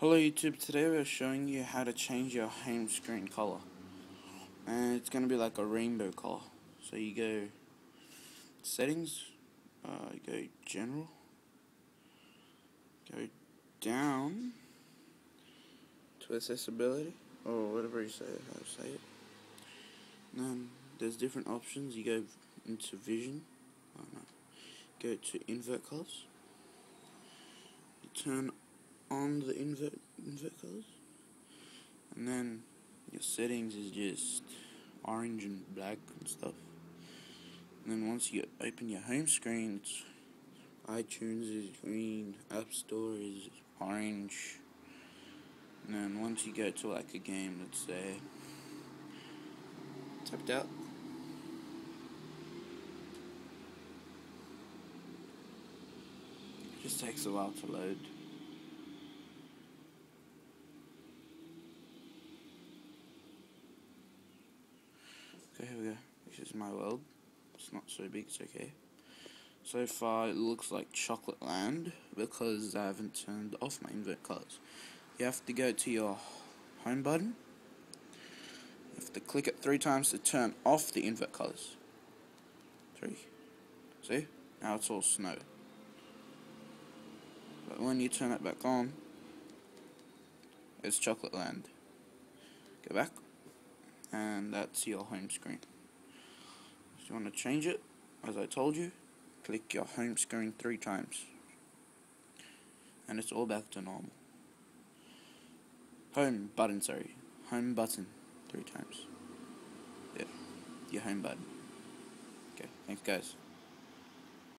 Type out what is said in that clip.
Hello YouTube, today we're showing you how to change your home screen color. And it's going to be like a rainbow color. So you go settings, uh, you go general, go down to accessibility or whatever you say, how to say it. And then there's different options, you go into vision, go to invert colors, you turn on the invert invert colors. And then your settings is just orange and black and stuff. And then once you open your home screen iTunes is green App Store is orange. And then once you go to like a game let's say tapped out. Just takes a while to load Okay, here we go. This is my world. It's not so big, it's okay. So far, it looks like Chocolate Land because I haven't turned off my invert colors. You have to go to your home button. You have to click it three times to turn off the invert colors. Three. See? Now it's all snow. But when you turn it back on, it's Chocolate Land. Go back and that's your home screen. If you want to change it, as I told you, click your home screen three times and it's all back to normal. Home button, sorry. Home button three times. Yeah, your home button. Okay, thanks guys.